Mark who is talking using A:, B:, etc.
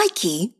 A: Nike.